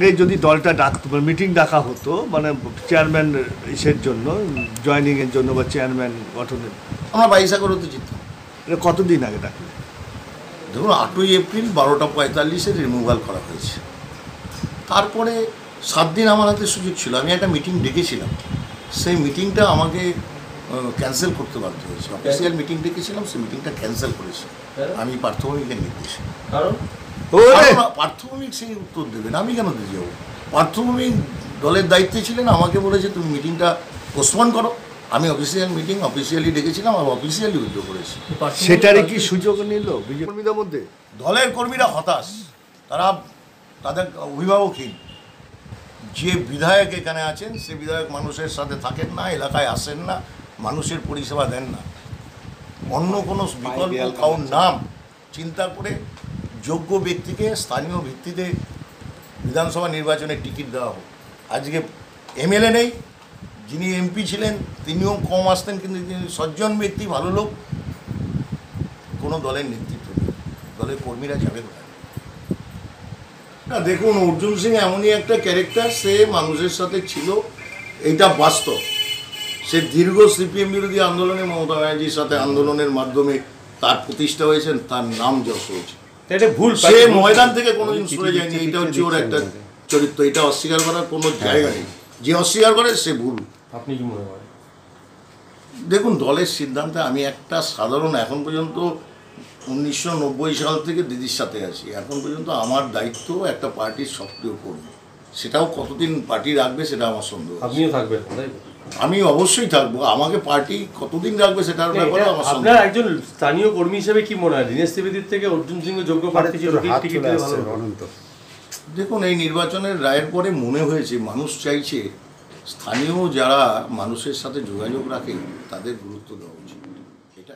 আগে যদি দলটা ডাকতো মিটিং ডাকা হতো মানে চেয়ারম্যান ইসের জন্য জয়নিংয়ের জন্য বা চেয়ারম্যান গঠনের। আমরা বাইশা করে তো জিততাম এটা কতদিন আগে ডাকলে ধরুন আটই এপ্রিল বারোটা পঁয়তাল্লিশে রিমুভাল করা হয়েছে। তারপরে সাত দিন আমার হাতে সুযোগ ছিল। আমি একটা মিটিং ডেকেছিলাম। সেই মিটিংটা আমাকে ক্যান্সেল করতে বাধ্য হয়েছে। অফিসিয়াল মিটিং ডেকেছিলাম সেই মিটিংটা ক্যান্সেল করেছে। আমি পার্থভূমিকের নির্দেশে। কারণ? পার্থভূমিক সেই উত্তর দেবেন আমি কেন দিয়ে যাব পার্থভূমিক দলের দায়িত্বে ছিলেন আমাকে বলেছে তুমি মিটিংটা পোস্টপন করো। আমি অফিসিয়াল মিটিং অফিসিয়ালি ডেকেছিলাম আর অফিসিয়ালি উইথড্র করেছি। সেটারই কি সুযোগ নিল কর্মীদের মধ্যে? দলের কর্মীরা হতাশ। তারা তাদের অভিভাবকহীন। যে বিধায়ক এখানে আছেন সে বিধায়ক মানুষের সাথে থাকেন না এলাকায় আসেন না মানুষের পরিষেবা দেন না। অন্য কোনো বিকল্প কাউর নাম চিন্তা করে যোগ্য ব্যক্তিকে, স্থানীয় ভিত্তিতে বিধানসভা নির্বাচনে টিকিট দেওয়া হোক। আজকে এমএলএ নেই, যিনি এমপি ছিলেন তিনিও কম আসতেন, কিন্তু তিনি সজ্জন ব্যক্তি, ভালো লোক। কোনো দলের নেতৃত্ব দলের কর্মীরা যাবে না, দেখুন, অর্জুন সিং এমনই একটা ক্যারেক্টার সে মানুষের সাথে ছিল, এটা বাস্তব। সে দীর্ঘ সিপিএম বিরোধী আন্দোলনে মমতা ব্যানার্জির সাথে আন্দোলনের মাধ্যমে তার প্রতিষ্ঠা হয়েছেন, তার নাম যশ হয়েছে এটা ভুল সে ময়দান থেকে কোনোদিন সরে যায়নি এটা হচ্ছে ওর একটা চরিত্র এটা অস্বীকার করার কোনো জায়গা নেই। যে অস্বীকার করে সে ভুল। আপনি কি মনে করেন? দেখুন দলের সিদ্ধান্তে আমি একটা সাধারণ এখন পর্যন্ত উনিশশো নব্বই সাল থেকে দিদির সাথে আছি। এখন পর্যন্ত আমার দায়িত্ব একটা পার্টির সক্রিয় কর্মী। সেটাও কতদিন পার্টি রাখবে সেটা আমার সন্দেহ। আপনিও থাকবেন? আমি অবশ্যই থাকব। আমাকে পার্টি কতদিন রাখবে সেটার ব্যাপারে আমার সন্দেহ আপনার একজন স্থানীয় কর্মী হিসেবে কি মনে হয়? দীনেশ ত্রিবেদীর থেকে অর্জুন সিং যোগ্য প্রার্থী দেখুন এই নির্বাচনের রায়ের পরে মনে হয়েছে মানুষ চাইছে স্থানীয় যারা মানুষের সাথে যোগাযোগ রাখে তাদের গুরুত্ব দেওয়া উচিত। এটা